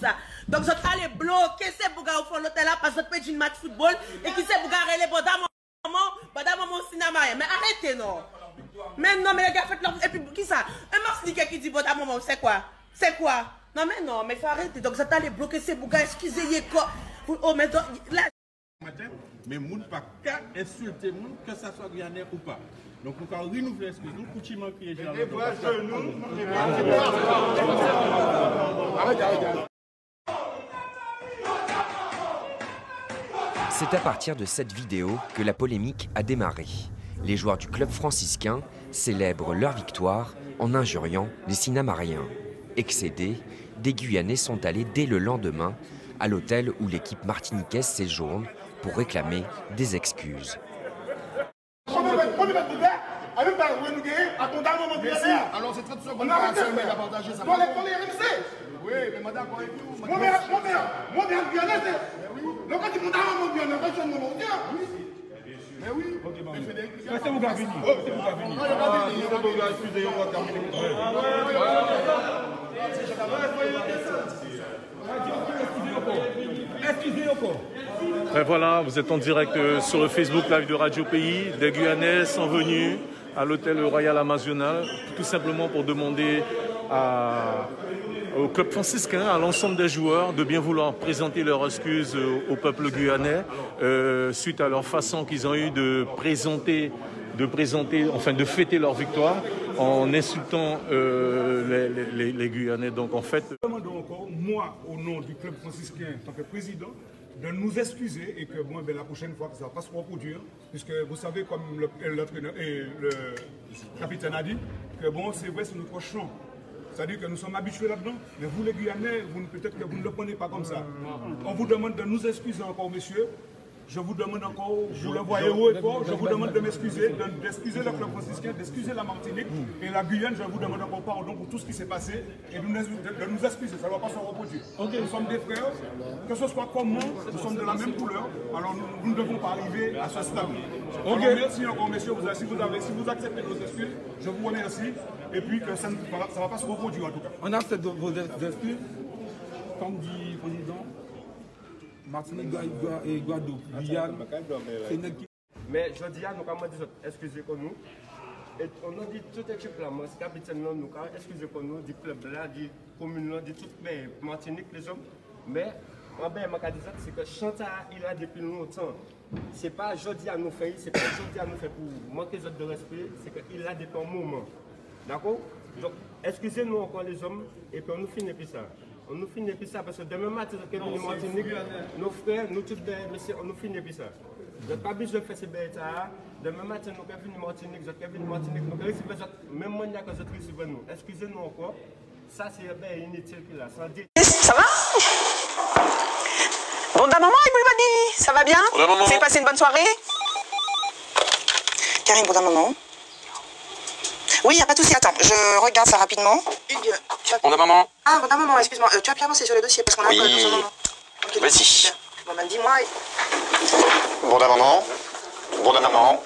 ça. Donc, je allé bloquer ces bougas au fond de l'hôtel là parce que je fais une match football et qui s'est bougaré les bodas maman, bodas maman cinéma. Mais arrêtez, non. Mais non, mais les gars, faites leur. Et puis, qui ça Un Martiniquais qui dit bodas maman, c'est quoi C'est quoi Non, mais non, mais faut arrêter. Donc, je allé bloquer ces bougas, excusez-moi quoi. Oh, mais donc, là. Mais moun pas qu'à insulter moun, que ça soit Guyanais ou pas. Donc nous allons renouveler excuse nous pour Timan qui est C'est à partir de cette vidéo que la polémique a démarré. Les joueurs du club franciscain célèbrent leur victoire en injuriant les Sinamariens. Excédés, des Guyanais sont allés dès le lendemain à l'hôtel où l'équipe martiniquaise séjourne pour réclamer des excuses. Alors c'est 30 secondes pour la partager ça. Pour les RMC Oui, mais madame, mon père, mon père, mon père, le quand tu montes à mon bien, le quand tu montes mais oui. C'est vous qui avez fini. C'est vous qui avez fini. Non, il n'y a pas fini. Il n'y a pas fini. Excusez, on va terminer. Excusez encore. Et voilà, vous êtes en direct euh, sur le Facebook Live de Radio Pays. Des Guyanais sont venus à l'hôtel Royal Amazonal, tout simplement pour demander à, au club franciscain, à l'ensemble des joueurs, de bien vouloir présenter leurs excuses au, peuple guyanais euh, suite à leur façon qu'ils ont eu de présenter de présenter, enfin de fêter leur victoire en insultant euh, les, Guyanais. Donc en fait. demandons encore, moi, au nom du club franciscain, en tant que président, de nous excuser et que bon, ben, la prochaine fois, ça ne va pas se reproduire, puisque vous savez, comme le capitaine a dit, que bon, c'est vrai, c'est notre champ. C'est-à-dire que nous sommes habitués là-dedans, mais vous les Guyanais, peut-être que vous ne le prenez pas comme ça. On vous demande de nous excuser encore, monsieur, je vous demande encore, vous le voyez haut et fort, je vous demande de m'excuser, d'excuser le club franciscain, d'excuser la Martinique et la Guyane, je vous demande encore pardon pour tout ce qui s'est passé et de nous, excuser, ça ne va pas se reproduire. Nous sommes des frères, que ce soit comment, nous sommes de la même couleur, alors nous, ne devons pas arriver à ce stade. merci encore messieurs, vous, si, vous avez, si vous acceptez nos excuses, je vous remercie et puis que ça ne va pas se reproduire en tout cas. On accepte vos excuses, comme dit le président. Martinique et Guadeloupe, Guyane, Mais je dis à nous, comment dire, excusez pour nous. Et on a dit toute équipe là, c'est capitaine là, nous, excusez pour nous, du club là, du commune là, du tout, mais Martinique, les hommes. Mais, moi, ben, ma dit c'est que Chanta, il a depuis longtemps. C'est pas aujourd'hui à nous faire, c'est pas aujourd'hui à nous faire pour manquer de respect, c'est qu'il a depuis un moment. D'accord? Donc, excusez-nous encore les hommes, et puis on nous finit plus ça on nous finit plus ça parce que demain matin, quand nous Martinique, nos frères, nous tous, messieurs, on nous finit plus ça. Vous n'êtes pas besoin de faire ces bêtes Demain matin, nous sommes venus Martinique, vous êtes venus Martinique, nous sommes recevoir même que recevoir nous. Excusez-nous encore. Ça, c'est bien inutile qu'il a. Ça va? Bon, maman, everybody, ça va bien? Vous avez passé une bonne soirée? Karine, bon maman. Oui, il n'y a pas de souci. Attends, je regarde ça rapidement. Hugues, tu as... Maman. Ah, bon maman, excuse-moi. Euh, tu as bien avancé sur le dossier parce qu'on a oui. un peu de moment. Okay, Vas-y. Bon, ben dis-moi. Bon maman. Bon maman.